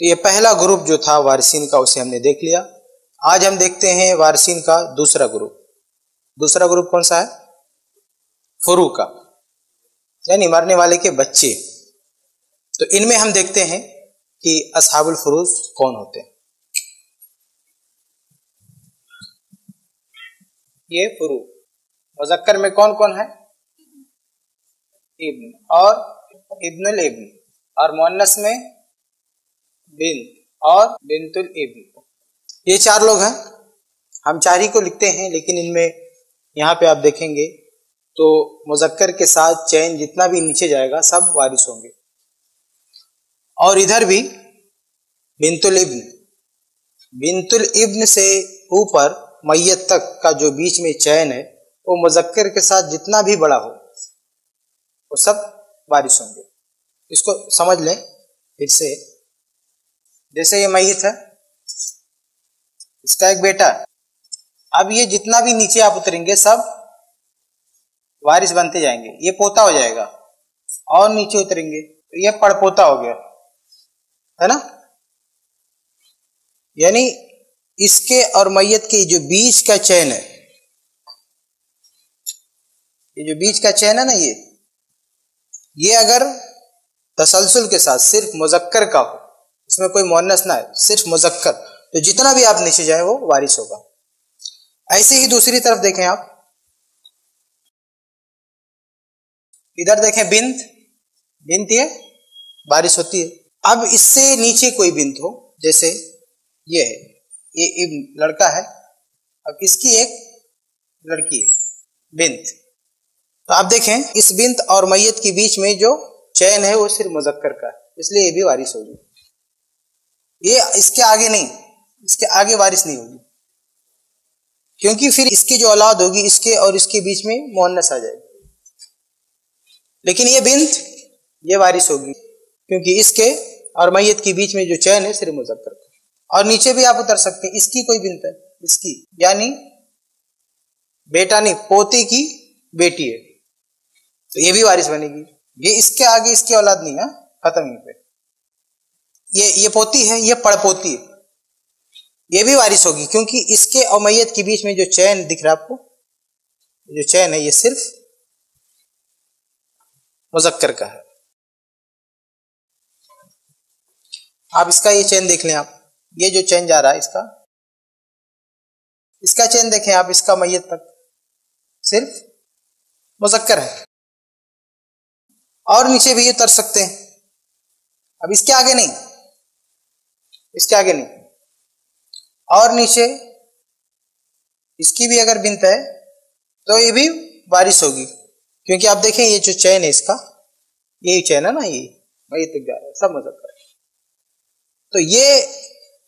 तो ये पहला ग्रुप जो था वारसीन का, उसे हमने देख लिया। आज हम देखते हैं वारसीन का दूसरा ग्रुप। दूसरा ग्रुप कौन सा है? फुरू का, यानी मरने वाले के बच्चे। तो इनमें हम देखते हैं कि असहाबुल फरूज कौन होते हैं। ये फुरू। मुजक्कर में कौन कौन है? इब्न। और इब्नुल इब्न। और मोन्नस में बिन और बिनतुल इब्न। ये चार लोग हैं। हम चार ही को लिखते हैं, लेकिन इनमें यहाँ पे आप देखेंगे तो मुजक्कर के साथ चैन जितना भी नीचे जाएगा, सब वारिस होंगे। और इधर भी बिनतुल इब्न। बिनतुल इब्न से ऊपर मैयत तक का जो बीच में चैन है, वो मुजक्कर के साथ जितना भी बड़ा हो, वो सब बारिश होंगे। इसको समझ लें फिर से। जैसे ये मैयत है, इसका एक बेटा अब ये जितना भी नीचे आप उतरेंगे, सब वारिस बनते जाएँगे। ये पोता हो जाएगा और नीचे उतरेंगे। तो ये पड़पोता हो गया, है ना? यानी इसके और मैयत के जो बीच का चैन है, ये जो बीच का चैन है ना ये ये अगर तसलसल के साथ सिर्फ़ मुजक्कर का हो इसमें कोई मोनस ना है, सिर्फ़ मुजक्कर। तो जितना भी आप नीचे जाए, वो वारिस होगा। ऐसे ही दूसरी तरफ़ देखें आप। इधर देखें बिंद बिंत ये बारिश होती है। अब इससे नीचे कोई बिंद हो, जैसे ये है। ये लड़का है। अब इसकी एक लड़की है, बिंत। तो आप देखें, इस बिंत और मैयत के बीच में जो चैन है, वो सिर्फ़ मुजक्कर का इसलिए ये भी वारिस होगी ये इसके आगे नहीं, इसके आगे वारिस नहीं होगी। क्योंकि फिर इसकी जो औलाद होगी, इसके और इसके बीच में मोहनस आ जाएगी। लेकिन ये बिंत ये वारिस होगी, क्योंकि इसके और मैयत के बीच में जो चैन है सिर्फ़ मुजक्कर का। और नीचे भी आप उतर सकते हैं। इसकी कोई बिंत है? इसकी, यानी बेटा नहीं, पोते की बेटी है। तो ये भी वारिस बनेगी। ये इसके आगे इसकी औलाद नहीं, है? खत्म ही पे ये ये पोती है, ये पड़पोती है। ये भी वारिस होगी, क्योंकि इसके और मैयत के बीच में जो चैन दिख रहा है आपको, जो चैन है, ये सिर्फ़ मुजक्कर का है। आप इसका ये चैन देख लें आप। ये जो चैन जा रहा है इसका इसका चैन देखें आप, इसका मैयत तक सिर्फ़ मुजक्कर है। और नीचे भी ये उतर सकते हैं। अब इसके आगे नहीं। इसके आगे नहीं। और नीचे, इसकी भी अगर बिंत है तो ये भी बारिश होगी। क्योंकि आप देखें, ये जो चैन है इसका यही चैन है ना ये? वही तक जा रहा है, सब मुजक्कर तो ये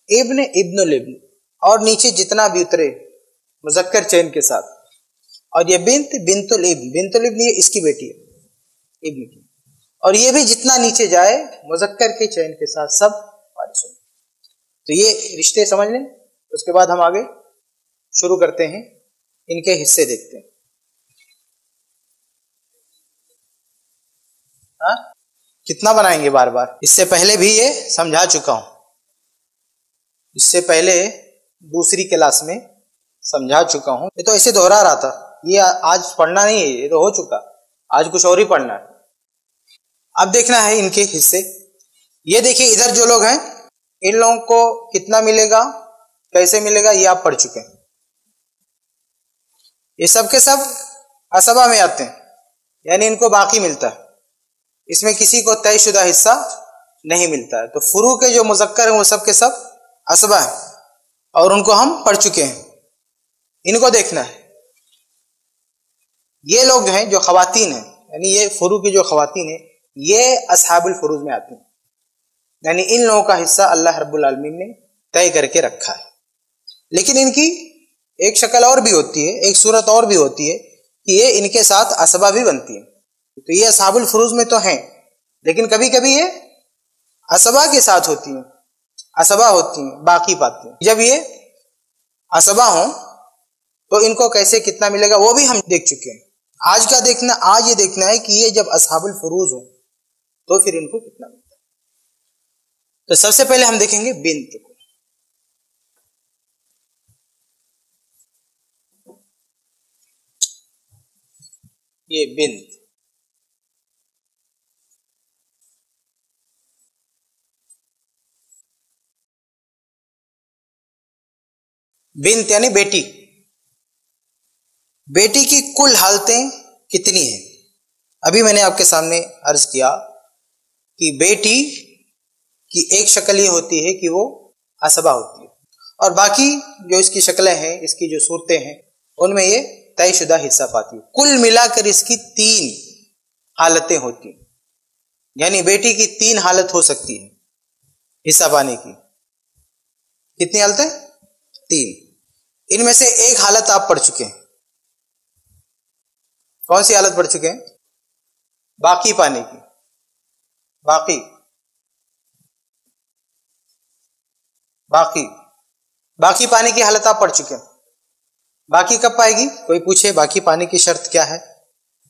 इब्न इब्न इब्न। और नीचे जितना भी उतरे, मुजक्कर चैन के साथ। और ये बिंत, बिंतुल इब्न। बिंतुल इब्न ये इसकी बेटी है, इब्न की। और ये भी जितना नीचे जाए, मुजक्कर के चैन के साथ सब बारिश होगी। तो ये रिश्ते समझ लें, उसके बाद हम आगे शुरू करते हैं, इनके हिस्से देखते हैं। हा? कितना बनाएँगे बार बार इससे पहले भी ये समझा चुका हूँ। इससे पहले दूसरी क्लास में समझा चुका हूँ। ये तो ऐसे दोहरा रहा था। ये आज पढ़ना नहीं है, ये तो हो चुका। आज कुछ और ही पढ़ना है। अब देखना है इनके हिस्से। ये देखिए, इधर जो लोग हैं इन लोगों को कितना मिलेगा? कैसे मिलेगा? ये आप पढ़ चुके हैं। ये सब के सब असबा में आते हैं। यानी इनको बाकी मिलता है। इसमें किसी को तयशुदा हिस्सा नहीं मिलता है। तो फुरू के जो मुजक्कर हैं, वो सब के सब असबा है। और उनको हम पढ़ चुके हैं। इनको देखना है। ये लोग हैं जो खातन हैं। यानी ये फुरू की जो खातन है, ये असहाबुल फरूज में आती हैं। यानी इन लोगों का हिस्सा अल्लाह रब्बुल आलमीन ने तय करके रखा है। लेकिन इनकी एक शक्ल और भी होती है, एक सूरत और भी होती है कि ये इनके साथ असबा भी बनती है। तो ये असहाबुल फरूज में तो हैं, लेकिन कभी कभी ये असबा के साथ होती हैं, असबा होती हैं, बाकी हैं। जब ये असबा हो तो इनको कैसे कितना मिलेगा वो भी हम देख चुके हैं। आज का देखना, आज ये देखना है कि ये जब असहाबुल फरूज हो तो फिर इनको कितना तो सबसे पहले हम देखेंगे बिंत को। ये बिंत। बिंत यानी बेटी। बेटी की कुल हालतें कितनी हैं? अभी मैंने आपके सामने अर्ज़ किया कि बेटी की एक शक्ल ये होती है कि वो असबा होती है। और बाकी जो इसकी शक्लें हैं, इसकी जो सूरतें हैं, उनमें ये तयशुदा हिस्सा पाती है। कुल मिलाकर इसकी तीन हालतें होती हैं। यानी बेटी की तीन हालत हो सकती है, हिस्सा पाने की। कितनी हालतें? तीन। इनमें से एक हालत आप पढ़ चुके हैं। कौन सी हालत पढ़ चुके हैं? बाकी पाने की। बाकी। बाकी बाकी पानी की हालत आप पढ़ चुके हैं। बाकी कब पाएगी? कोई पूछे, बाकी पानी की शर्त क्या है?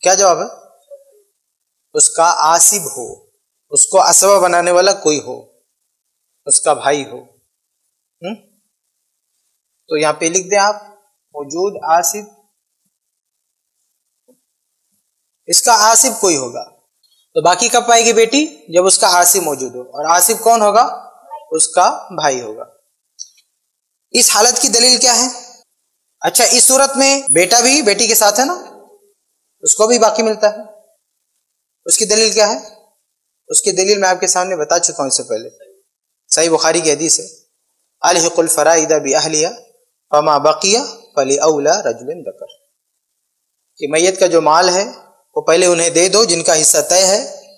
क्या जवाब है? उसका आसिब हो, उसको असबा बनाने वाला कोई हो, उसका भाई हो। हुँ? तो यहाँ पे लिख दें आप, मौजूद आसिब, इसका आसिफ कोई होगा। तो बाकी कब पाएगी बेटी? जब उसका आसिफ मौजूद हो। और आसिफ कौन होगा? उसका भाई होगा। इस हालत की दलील क्या है? अच्छा इस सूरत में बेटा भी बेटी के साथ है ना? उसको भी बाकी मिलता है। उसकी दलील क्या है? उसकी दलील मैं आपके सामने बता चुका हूँ इससे पहले। सही बुखारी की हदीस है। अलहकुल फराइदा भी अहलिया, फमा बकिया, फली अउला रजुल दकर। कि मैयत का जो माल है, वो पहले उन्हें दे दो, जिनका हिस्सा तय है,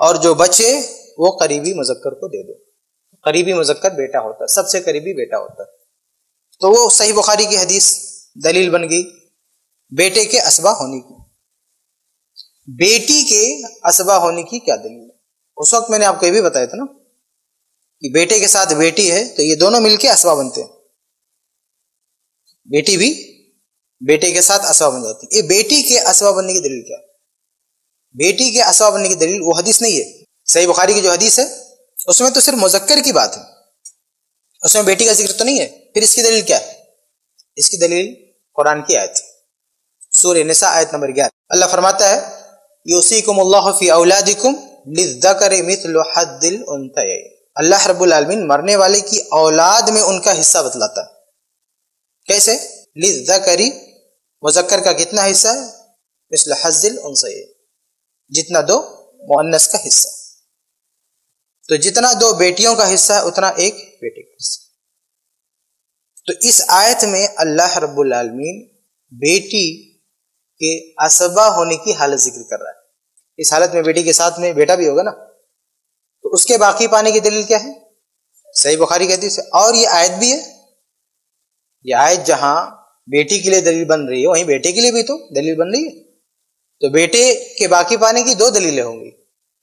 और जो बचे, वो करीबी मुजक्कर को दे दो। करीबी मुजक्कर बेटा होता सबसे करीबी बेटा होता तो वो सही बुखारी की हदीस दलील बन गई, बेटे के असबा होने की। बेटी के असबा होने की क्या दलील है? उस वक्त मैंने आपको ये भी बताया था ना, कि बेटे के साथ बेटी है तो ये दोनों मिलके असबा बनते हैं। बेटी भी बेटे के साथ असबा बन जाती है। ये बेटी के असबा बनने की दलील क्या बेटी के असवा बनने की दलील वो हदीस नहीं है। सही बुखारी की जो हदीस है उसमें तो सिर्फ़ मुजक्कर की बात है। उसमें बेटी का ज़िक्र तो नहीं है, फिर इसकी दलील क्या? है इसकी दलील कुरान की आयत। सूर्य निसा आयत नंबर ग्यारह। अल्लाह फरमाता है यूसीकुम औलादिकुम अल्लाह रब्बुल आलमीन मरने वाले की औलाद में उनका हिस्सा बतलाता है। कैसे? लिद्दकरी मुजक्कर का कितना हिस्सा है? मिसल हज्जिल उनसय जितना दो मुन्नस का हिस्सा। तो जितना दो बेटियों का हिस्सा है, उतना एक बेटे का हिस्सा तो इस आयत में अल्लाह रब्बुल आलमीन बेटी के असबा होने की हालत ज़िक्र कर रहा है। इस हालत में बेटी के साथ में बेटा भी होगा ना? तो उसके बाकी पाने की दलील क्या है? सही बुखारी कहती है। और ये आयत भी है? ये आयत जहाँ बेटी के लिए दलील बन रही है, वहीं बेटे के लिए भी तो दलील बन रही है। तो बेटे के बाकी पाने की दो दलीलें होंगी।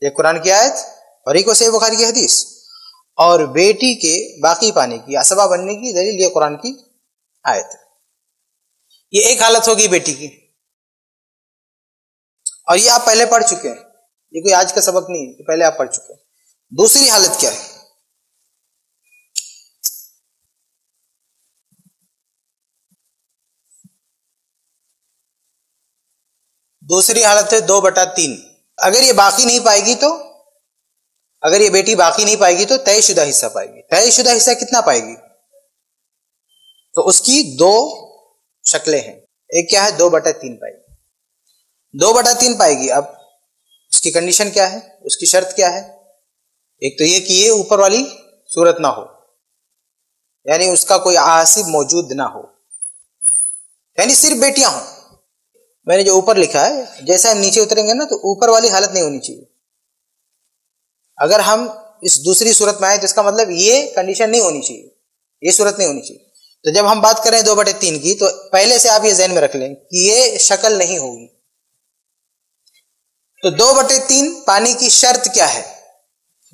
एक कुरान की आयत और एक वसे बुखारी की हदीस। और बेटी के बाकी पाने की, असबा बनने की दलील ये कुरान की आयत ये एक हालत होगी बेटी की। और ये आप पहले पढ़ चुके हैं। ये कोई आज का सबक नहीं है पहले आप पढ़ चुके हैं। दूसरी हालत क्या है? दूसरी हालत है दो बटा तीन। अगर ये बाकी नहीं पाएगी तो अगर ये बेटी बाकी नहीं पाएगी तो तयशुदा हिस्सा पाएगी। तयशुदा हिस्सा कितना पाएगी? तो उसकी दो शक्लें हैं। एक क्या है? दो बटा तीन पाएगी। दो बटा तीन पाएगी। अब उसकी कंडीशन क्या है? उसकी शर्त क्या है? एक तो ये कि ये ऊपर वाली सूरत ना हो। यानी उसका कोई आसिब मौजूद ना हो। यानी सिर्फ़ बेटियाँ हों। मैंने जो ऊपर लिखा है, जैसे हम नीचे उतरेंगे ना तो ऊपर वाली हालत नहीं होनी चाहिए। अगर हम इस दूसरी सूरत में आए तो इसका मतलब ये कंडीशन नहीं होनी चाहिए। ये सूरत नहीं होनी चाहिए। तो जब हम बात करें दो बटे तीन की तो पहले से आप ये जहन में रख लें कि ये शक्ल नहीं होगी। तो दो बटे तीन पानी की शर्त क्या है?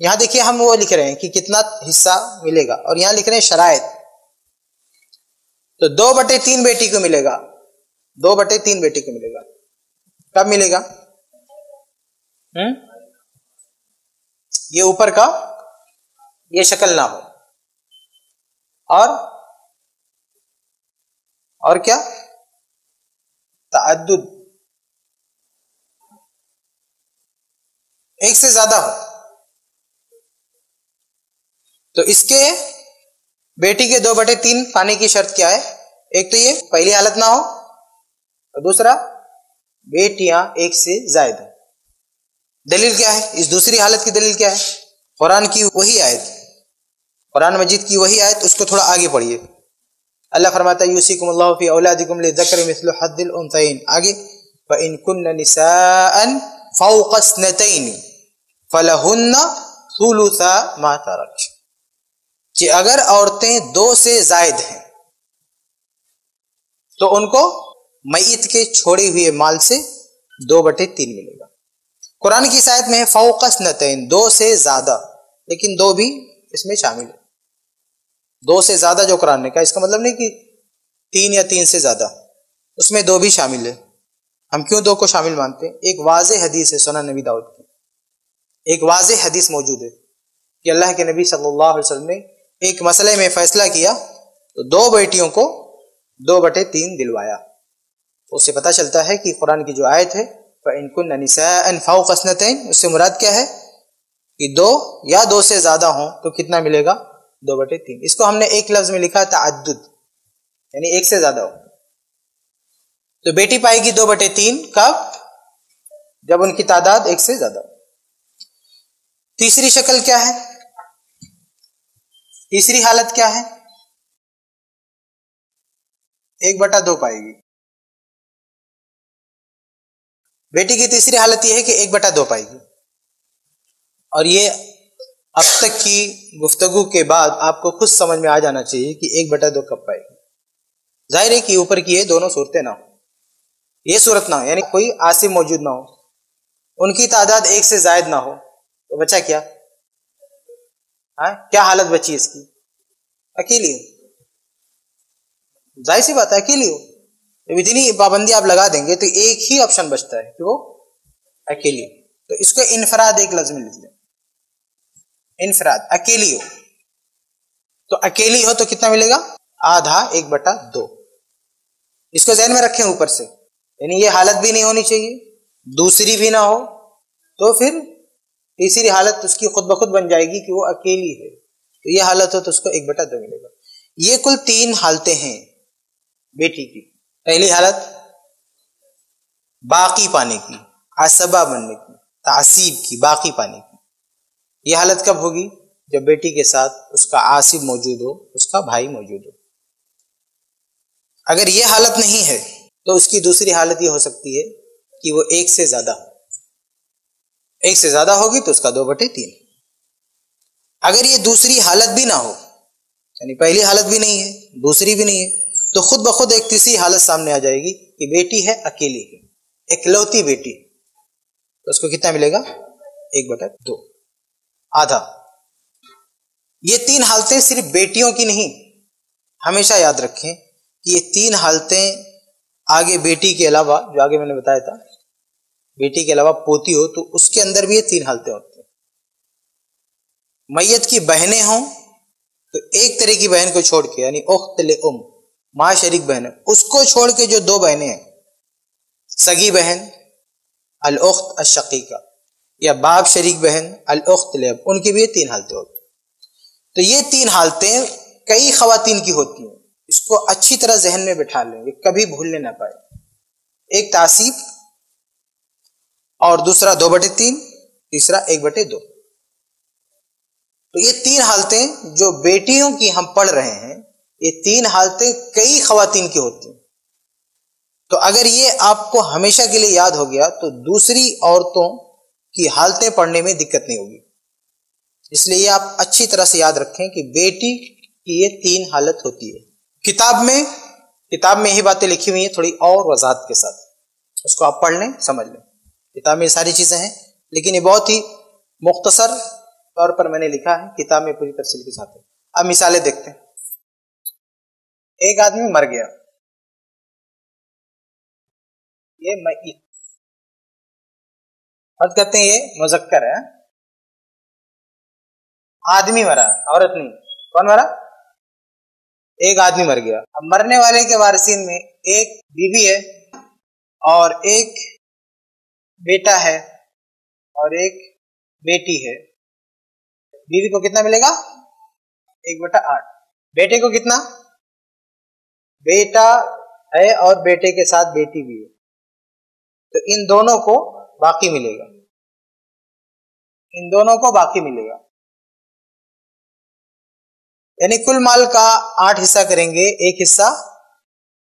यहाँ देखिए हम वो लिख रहे हैं कि कितना हिस्सा मिलेगा, और यहाँ लिख रहे हैं शरायत तो दो बटे तीन बेटी को मिलेगा। दो बटे तीन बेटी को मिलेगा। कब मिलेगा? हम्म? ये ऊपर का, ये शक्ल ना हो। और और क्या? तअद्दुद। एक से ज़्यादा हो। तो इसके बेटी के दो बटे तीन पाने की शर्त क्या है? एक तो ये पहली हालत ना हो, और दूसरा, बेटियाँ एक से जायद हो। दलील क्या है? इस दूसरी हालत की दलील क्या है? कुरान की वही आयत। कुरान मजीद की वही आयत, उसको थोड़ा आगे पढ़िए। अल्लाह फरमाता यूसीकुमुल्लाहु फ़ी औलादिकुम लिज़करि मिस्लु हद्दिल उनसैन। आगे फ इन कुन्न निसाअन फौqa स्नतैन फलहुन्ना सुलुसा मा तरक। कि अगर औरतें दो से जायद हैं तो उनको मैत के छोड़े हुए माल से दो बटे तीन मिलेगा। कुरान की शायद में फ़ौकस नतैन, दो से ज़्यादा, लेकिन दो भी इसमें शामिल है। दो से ज़्यादा जो कुरान ने कहा, इसका मतलब नहीं कि तीन या तीन से ज़्यादा, उसमें दो भी शामिल है। हम क्यों दो को शामिल मानते हैं? एक वाज हदीस है सोना नबी दाऊद की। एक वाज हदीस मौजूद है कि अल्लाह के नबी सल्लल्लाहु अलैहि वसल्लम ने एक मसले में फैसला किया तो दो बेटियों को दो बटे तीन दिलवाया। तो उससे पता चलता है कि कुरान की जो आयत है उससे मुराद क्या है कि दो या दो से ज़्यादा हो तो कितना मिलेगा दो बटे तीन इसको हमने एक लफ्ज में लिखा था अद्दुद यानी एक से ज़्यादा हो तो बेटी पाएगी दो बटे तीन कब जब उनकी तादाद एक से ज़्यादा हो तीसरी शक्ल क्या है तीसरी हालत क्या है एक बटा दो पाएगी बेटी की तीसरी हालत यह है कि एक बटा दो पाएगी। और ये अब तक की गुफ्तगु के बाद आपको खुद समझ में आ जाना चाहिए कि एक बटा दो कब पाएगी। ज़ाहिर है कि ऊपर की ये दोनों सूरतें ना हो। ये सूरत ना हो, यानी कोई आसिम मौजूद ना हो। उनकी तादाद एक से जायद ना हो। तो बचा क्या? हाँ क्या हालत बची इसकी? अकेली हो। ज़ाहिर सी बात है, अकेली हो। जब इतनी पाबंदी आप लगा देंगे तो एक ही ऑप्शन बचता है कि वो अकेली। तो इसको इनफराद एक लफ्ज में लिख दें। इनफराद अकेली हो। तो अकेली हो तो कितना मिलेगा? आधा, एक बटा दो। इसको जहन में रखें ऊपर से। यानी ये हालत भी नहीं होनी चाहिए, दूसरी भी ना हो तो फिर तीसरी हालत उसकी खुद ब खुद बन जाएगी कि वो अकेली है। तो ये हालत हो तो उसको एक बटा दो मिलेगा। ये कुल तीन हालतें हैं, बेटी की। पहली हालत बाकी पाने की, आसबा बनने की, तासीब की, बाकी पाने की। यह हालत कब होगी? जब बेटी के साथ उसका आसिब मौजूद हो, उसका भाई मौजूद हो। अगर यह हालत नहीं है तो उसकी दूसरी हालत यह हो सकती है कि वो एक से ज़्यादा हो। एक से ज़्यादा होगी तो उसका दो बटे तीन। अगर ये दूसरी हालत भी ना हो, यानी पहली हालत भी नहीं है, दूसरी भी नहीं है तो खुद ब खुद एक तीसरी हालत सामने आ जाएगी कि बेटी है, अकेली है। इकलौती बेटी। तो उसको कितना मिलेगा? एक बटा दो। आधा। ये तीन हालतें सिर्फ़ बेटियों की नहीं। हमेशा याद रखें कि ये तीन हालतें आगे बेटी के अलावा, जो आगे मैंने बताया था, बेटी के अलावा पोती हो तो उसके अंदर भी ये तीन हालतें होती हैं। मैयत की बहनें हों तो एक तरह की बहन को छोड़ के, यानी उख्तल उम माँ शरीक बहन है। उसको छोड़ के जो दो बहनें हैं, सगी बहन, अलउख्त अशकीका या बाप शरीक बहन, अलउख्त लेब उनकी भी तीन हालतें होती तो ये तीन हालतें कई खातन की होती हैं। इसको अच्छी तरह जहन में बिठा लें, ये कभी भूलने ना पाए। एक तासीब और दूसरा दो बटे तीन, तीसरा एक बटे दो। तो ये तीन हालतें जो बेटियों की हम पढ़ रहे हैं ये तीन हालतें कई खातन की होती हैं। तो अगर ये आपको हमेशा के लिए याद हो गया तो दूसरी औरतों की हालतें पढ़ने में दिक्कत नहीं होगी। इसलिए आप अच्छी तरह से याद रखें कि बेटी की ये तीन हालत होती है। किताब में किताब में यही बातें लिखी हुई हैं, थोड़ी और वजाहत के साथ। उसको आप पढ़ लें, समझ लें। किताब में सारी चीज़ें हैं, लेकिन ये बहुत ही मुख्तसर तौर पर मैंने लिखा है, किताब में पूरी तफसील के साथ अब मिसालें देखते हैं। एक आदमी मर गया। ये मई कहते हैं ये मुजक्कर है। आदमी मरा, औरत नहीं। कौन मरा? एक आदमी मर गया। अब मरने वाले के वारसीन में एक बीवी है और एक बेटा है और एक बेटी है। बीवी को कितना मिलेगा? एक बेटा आठ। बेटे को कितना? बेटा है और बेटे के साथ बेटी भी है। तो इन दोनों को बाकी मिलेगा। इन दोनों को बाकी मिलेगा। यानी कुल माल का आठ हिस्सा करेंगे, एक हिस्सा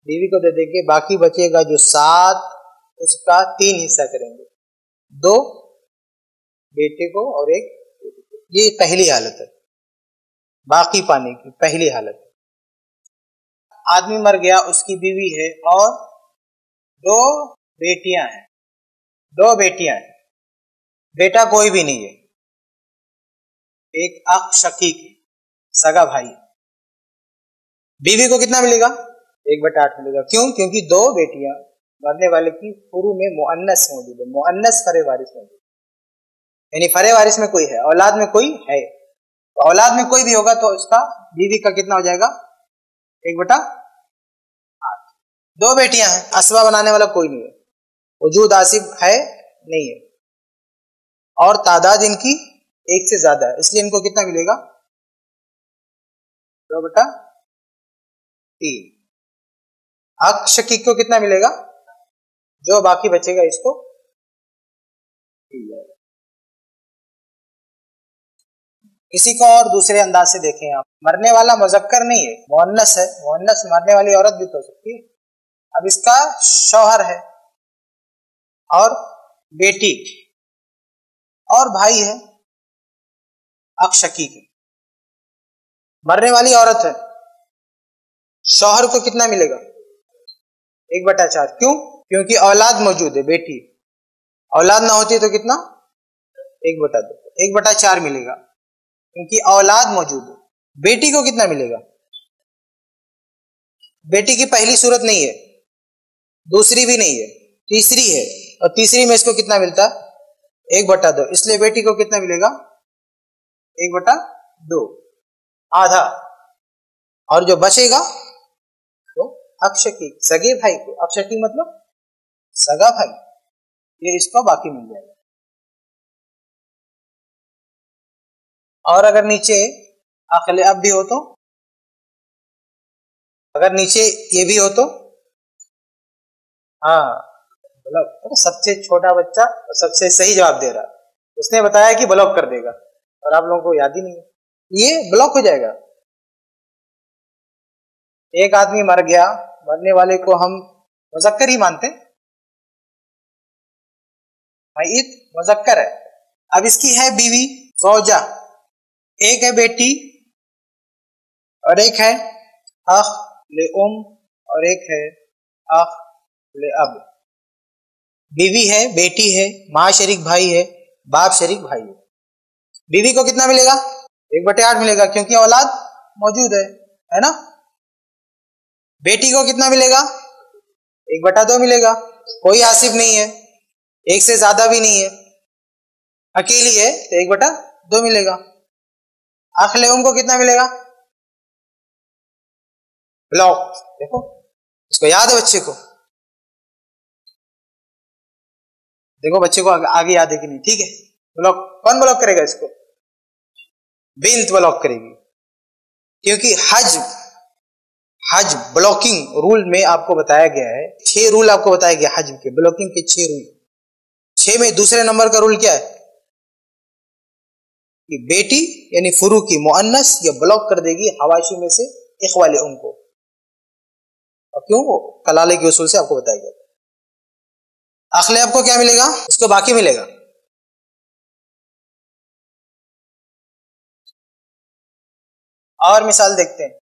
बीवी को दे देंगे, बाकी बचेगा जो सात, उसका तीन हिस्सा करेंगे। दो बेटे को और एक बेटे को। ये पहली हालत है। बाकी पाने की पहली हालत। आदमी मर गया, उसकी बीवी है और दो बेटियाँ हैं। दो बेटियाँ हैं। बेटा कोई भी नहीं है। एक अक शकीक सगा भाई। बीवी को कितना मिलेगा? एक बटा आठ मिलेगा। क्यों? क्योंकि दो बेटियाँ मरने वाले की शुरू में मुअन्नस मौजूद है मुअन्नस फरे वारिस मौजूद यानी फरे वारिस में कोई है, औलाद में कोई है। औलाद में कोई भी होगा तो उसका बीवी का कितना हो जाएगा? एक बटा? आठ दो बेटियाँ हैं असबा बनाने वाला कोई नहीं है। वजूद आसिफ है, नहीं है। और तादाद इनकी एक से ज़्यादा है, इसलिए इनको कितना मिलेगा? दो बटा? तीन। हक शकीक को कितना मिलेगा? जो बाकी बचेगा इसको? किसी को और दूसरे अंदाज से देखें आप। मरने वाला मुजक्कर नहीं है मोहनस है। मोहनस मरने वाली औरत भी तो हो सकती है। अब इसका शौहर है और बेटी और भाई है, अक्षकी के। मरने वाली औरत है। शौहर को कितना मिलेगा? एक बटा चार। क्यों? क्योंकि औलाद मौजूद है, बेटी। औलाद ना होती तो कितना? एक बटा दो। एक बटा चार मिलेगा। क्योंकि औलाद मौजूद है। बेटी को कितना मिलेगा? बेटी की पहली सूरत नहीं है, दूसरी भी नहीं है, तीसरी है। और तीसरी में इसको कितना मिलता? एक बटा दो। इसलिए बेटी को कितना मिलेगा? एक बटा दो। आधा। और जो बचेगा तो अक्षकी। सगे भाई को। अक्षकी मतलब सगा भाई। ये इसको बाकी मिल जाएगा। और अगर नीचे अखले अब भी हो तो? अगर नीचे ये भी हो तो? हाँ। तो सबसे छोटा बच्चा सबसे सही जवाब दे रहा। उसने बताया कि ब्लॉक कर देगा और आप लोगों को याद ही नहीं है। ये ब्लॉक हो जाएगा। एक आदमी मर गया। मरने वाले को हम मुजक्कर ही मानते इत मुजक्कर है। अब इसकी है बीवी फौजा। एक है बेटी और एक है अख ले उम और एक है अख ले अब। बीवी है, बेटी है, माँ शरीक भाई है, बाप शरीक भाई है। बीवी को कितना मिलेगा? एक बटे आठ मिलेगा क्योंकि औलाद मौजूद है है ना? बेटी को कितना मिलेगा? एक बटा दो मिलेगा। कोई आसिफ नहीं है, एक से ज़्यादा भी नहीं है। अकेली है तो एक बटा दो मिलेगा। आखले उनको कितना मिलेगा? ब्लॉक देखो, इसको याद है बच्चे को? देखो, बच्चे को आगे याद है कि नहीं, ठीक है? ब्लॉक कौन ब्लॉक करेगा इसको? बिंत ब्लॉक करेगी। क्योंकि हज हज ब्लॉकिंग रूल में आपको बताया गया है, छह रूल आपको बताया गया हज के ब्लॉकिंग के छह रूल छह में दूसरे नंबर का रूल क्या है? कि बेटी, यानी फुरू की मुअन्नस, या ब्लॉक कर देगी हवाशी में से एक वाले उनको और क्यों? कलाले के उसूल से आपको बताया गया अखले आपको क्या मिलेगा? उसको बाकी मिलेगा। और मिसाल देखते हैं।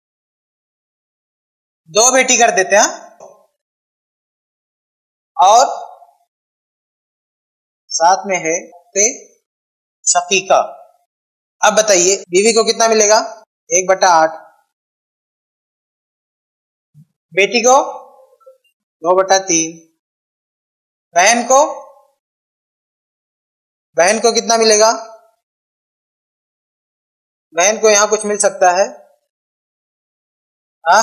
दो बेटी कर देते हैं और साथ में है शकीका। अब बताइए, बीवी को कितना मिलेगा? एक बटा आठ। बेटी को? दो बटा तीन। बहन को? बहन को कितना मिलेगा? बहन को यहाँ कुछ मिल सकता है। आ?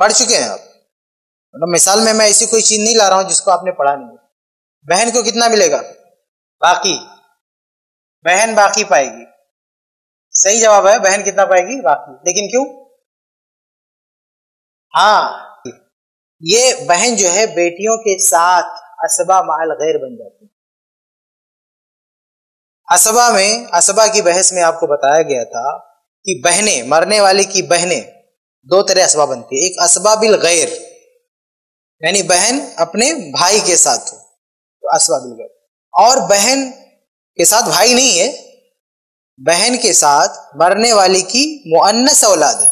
पढ़ चुके हैं आप। मतलब मिसाल में मैं ऐसी कोई चीज़ नहीं ला रहा हूँ जिसको आपने पढ़ा नहीं बहन को कितना मिलेगा? बाकी। बहन बाकी पाएगी। सही जवाब है, बहन कितना पाएगी? बाकी। लेकिन क्यों? हाँ। ये बहन जो है, बेटियों के साथ असबा माल गैर बन जाती है। असबा में, असबा की बहस में आपको बताया गया था कि बहने, मरने वाले की बहने, दो तरह असबा बनती है। एक असबा बिल गैर, यानी बहन अपने भाई के साथ हो तो असबा बिल गैर। और बहन के साथ भाई नहीं है, बहन के साथ मरने वाले की मुअन्नस औलाद है।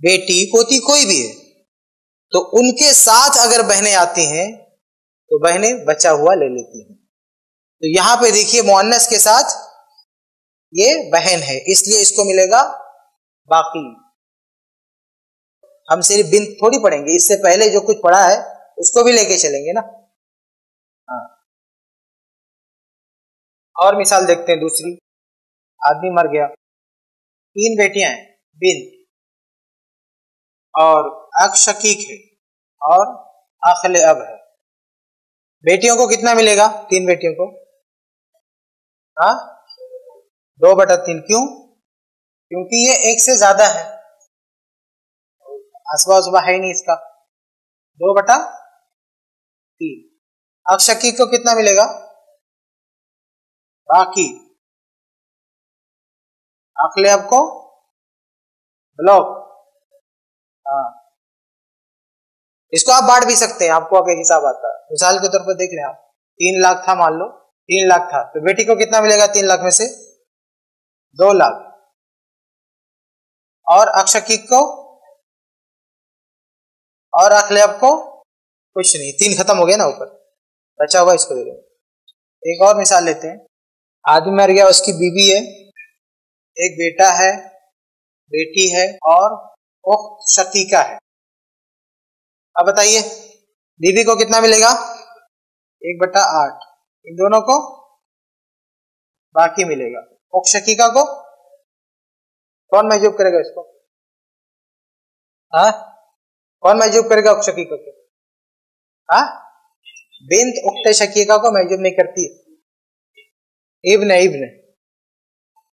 बेटी पोती कोई भी है तो उनके साथ अगर बहनें आती हैं तो बहनें बचा हुआ ले लेती हैं। तो यहाँ पे देखिए मोहनस के साथ ये बहन है, इसलिए इसको मिलेगा बाकी। हम सिर्फ़ बिन थोड़ी पढ़ेंगे, इससे पहले जो कुछ पढ़ा है, उसको भी लेके चलेंगे ना। और मिसाल देखते हैं दूसरी। आदमी मर गया। तीन बेटियाँ हैं, बिन। और अक्षकीक है और अखल अब है। बेटियों को कितना मिलेगा? तीन बेटियों को। हा? दो बटा तीन क्यों? क्योंकि ये एक से ज़्यादा है। असबा उसबा ही नहीं इसका। दो बटा तीन। अक्षकी को कितना मिलेगा? बाकी। अखले आपको। ब्लॉक। हाँ। इसको आप बांट भी सकते हैं, आपको अगर हिसाब आता है। मिसाल के तौर पर देख लें आप। तीन लाख था मान लो, तीन लाख था। तो बेटी को कितना मिलेगा तीन लाख में से? दो लाख। और अक्षकीक को और अखलेब आपको? कुछ नहीं, तीन खत्म हो गया ना ऊपर। बचा हुआ इसको दे दो एक और मिसाल लेते हैं। आदमी मर गया, उसकी बीवी है, एक बेटा है, बेटी है और उख्त शकीका है। अब बताइए बीबी को कितना मिलेगा? एक बटा आठ। इन दोनों को बाकी मिलेगा। शकीका को कौन महजूब करेगा इसको? हा? कौन महजूब करेगा शकीका को? हा? बिंत उक्त शकीका को महजूब नहीं करती। इब्न इब्न।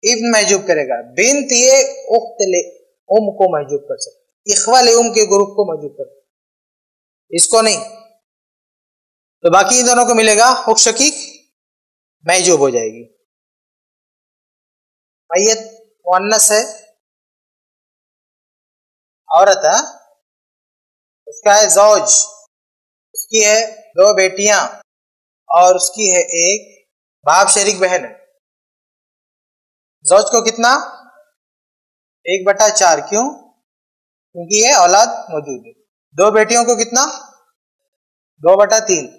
इब्न महजूब करेगा। बिंत ये उक्त ले उम को महजूब कर सकते इखवा ले उम के ग्रुप को महजूब कर सकते इसको नहीं। तो बाकी इन दोनों को मिलेगा शकीक महजूब हो जाएगी। मैयत मुन्नस है, औरत है, उसका है जौज, उसकी है दो बेटियाँ, और उसकी है एक बाप शरीक बहन है। जौज को कितना? एक बटा चार। क्यों? क्योंकि ये औलाद मौजूद है। दो बेटियों को कितना? दो बटा तीन।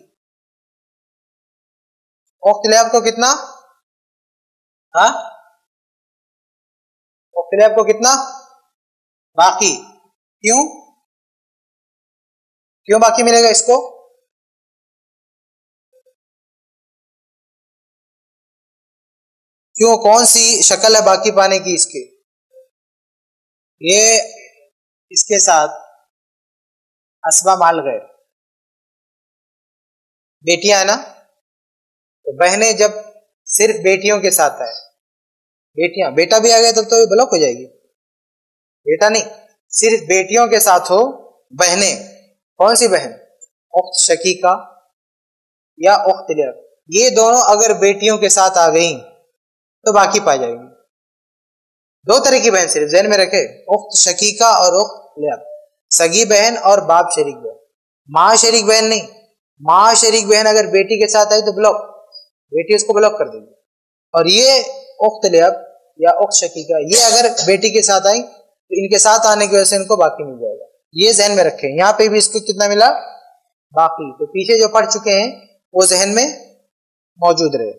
ओख्तलाब को कितना? हा? ओख्तलाब को कितना? बाकी। क्यों? क्यों बाकी मिलेगा इसको? क्यों कौन सी शक्ल है बाकी पाने की इसके? ये इसके साथ असबा माल गए। बेटियाँ है ना? तो बहनें जब सिर्फ़ बेटियों के साथ आए। बेटियाँ, बेटा भी आ गया तब तो ये ब्लॉक हो जाएगी। बेटा नहीं, सिर्फ़ बेटियों के साथ हो बहने। कौन सी बहन? उख्त शकीका या उख्त ये दोनों अगर बेटियों के साथ आ गई तो बाकी पा जाएगी। दो तरह की बहन सिर्फ़, जहन में रखे उख्त शकीका और उख्त सगी बहन और बाप शरीक बहन। माँ शरीक बहन नहीं, माँ शरीक बहन अगर बेटी के साथ आई तो ब्लॉक बेटी उसको ब्लॉक कर देगी। और ये उख्त या उख्त शकीका, ये अगर बेटी के साथ आई तो इनके साथ आने की वजह से इनको बाकी मिल जाएगा। ये जहन में रखे। यहाँ पे भी इसको कितना मिला? बाकी। तो पीछे जो पढ़ चुके हैं, वो जहन में मौजूद रहे।